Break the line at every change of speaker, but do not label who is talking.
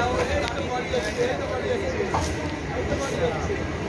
जाओगे